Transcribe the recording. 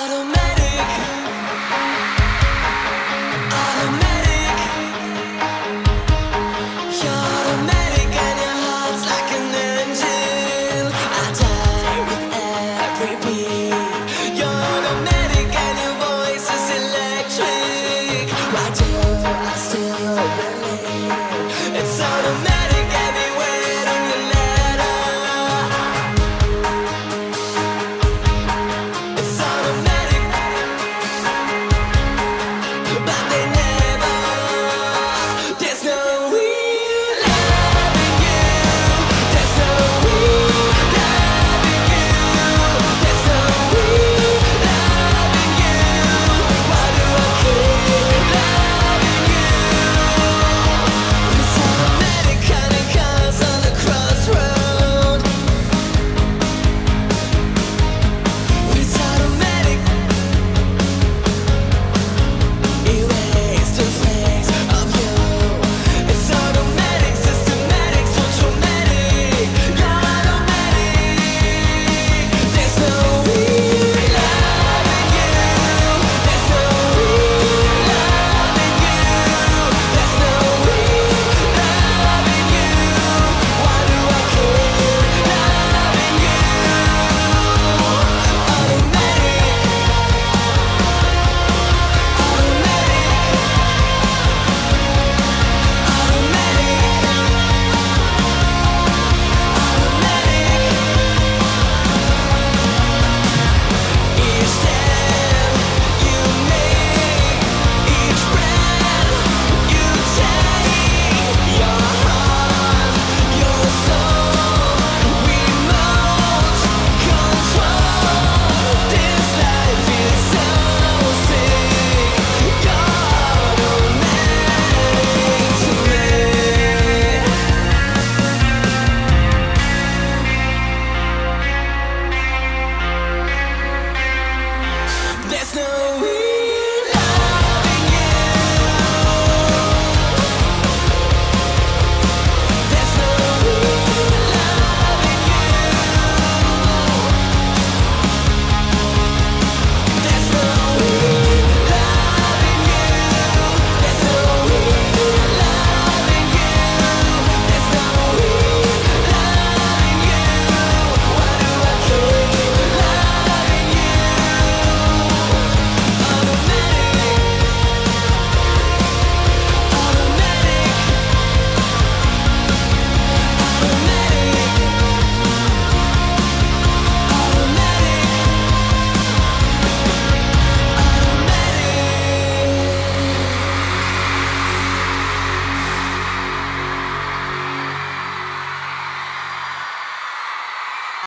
I don't